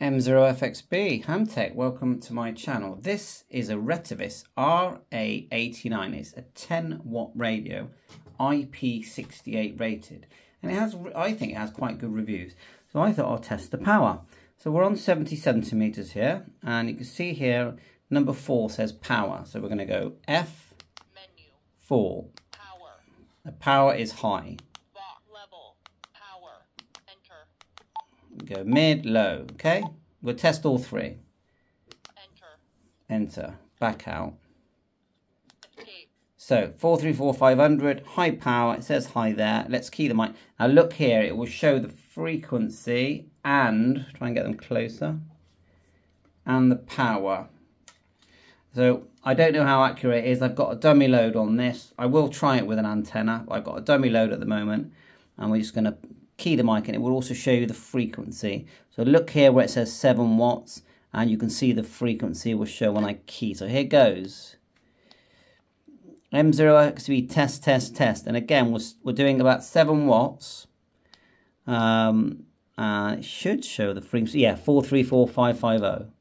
M0FXB, Hamtech, welcome to my channel. This is a Retevis RA89. It's a 10 watt radio, IP68 rated. And it has, I think it has quite good reviews. So I thought I'll test the power. So we're on 70 centimeters here. And you can see here, number four says power. So we're going to go F, Menu. four. Power. The power is high. Box level. Power. Enter. Go mid, low, okay? We'll test all three. Enter. Enter, back out. So 434500, high power, it says high there. Let's key the mic. Now look here, it will show the frequency and, try and get them closer, and the power. So I don't know how accurate it is. I've got a dummy load on this. I will try it with an antenna. I've got a dummy load at the moment. And we're just going to key the mic and it will also show you the frequency. So look here where it says 7 watts. And you can see the frequency will show when I key. So here goes. M0XB test, test, test. And again, we're, we're doing about 7 watts. Um, and it should show the frequency. Yeah, 434550.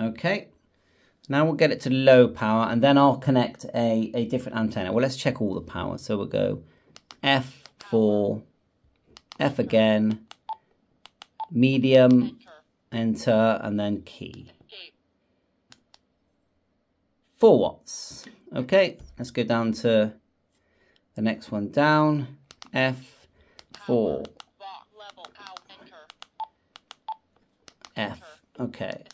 Okay. Now we'll get it to low power and then I'll connect a, a different antenna. Well, let's check all the power. So we'll go F4, F again, medium, Enter. and then key. Escape. 4 watts. Okay, let's go down to the next one down. F4, Box level. Power. Enter. F. Okay.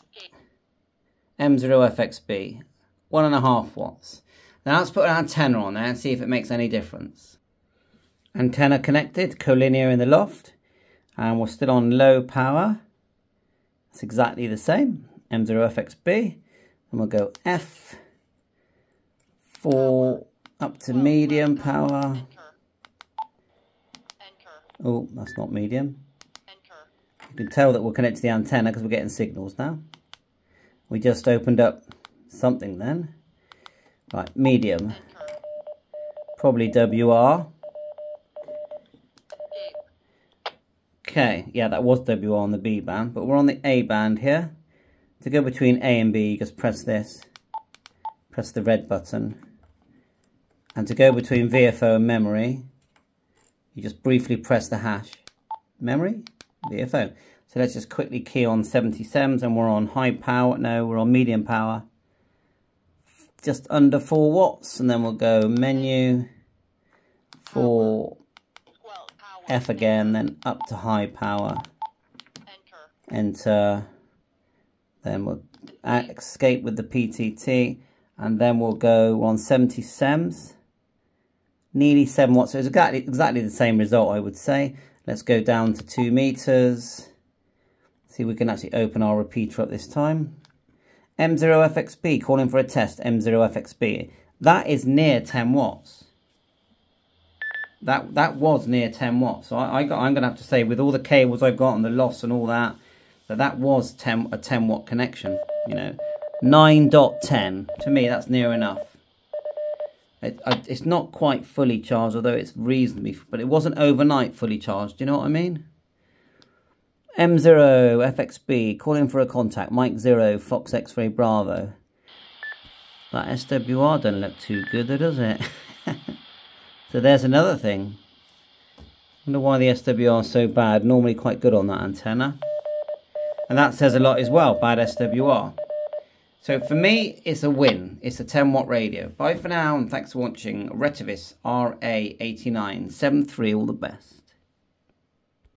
M0FXB, one and a half watts. Now let's put an antenna on there and see if it makes any difference. Antenna connected, collinear in the loft, and we're still on low power. It's exactly the same, M0FXB, and we'll go F, 4 up to medium power. Oh, that's not medium. You can tell that we're connected to the antenna because we're getting signals now. We just opened up something then. Right, medium. Probably WR. Okay, yeah, that was WR on the B band, but we're on the A band here. To go between A and B, you just press this. Press the red button. And to go between VFO and memory, you just briefly press the hash. Memory, VFO. So let's just quickly key on 77s and we're on high power. No, we're on medium power. Just under 4 watts. And then we'll go menu, 4, 12. Power. F again, then up to high power. Enter. then we'll escape with the PTT and then we'll go on 70 sems. Nearly 7 watts so it's exactly, exactly the same result I would say. Let's go down to 2 meters. See we can actually open our repeater up this time. M0FXB calling for a test M0FXB that is near 10 watts that that was near 10 watts. So I, I got, I'm going to have to say, with all the cables I've got and the loss and all that, that that was 10 a 10 watt connection. You know, 9.10 to me that's near enough. It, I, it's not quite fully charged, although it's reasonably, but it wasn't overnight fully charged. Do you know what I mean? M0 FXB calling for a contact. Mike Zero Fox X-Ray Bravo. That SWR doesn't look too good, though, does it? So there's another thing. wonder why the SWR is so bad. Normally quite good on that antenna. And that says a lot as well, bad SWR. So for me, it's a win. It's a 10 watt radio. Bye for now and thanks for watching Retevis RA89 73. All the best.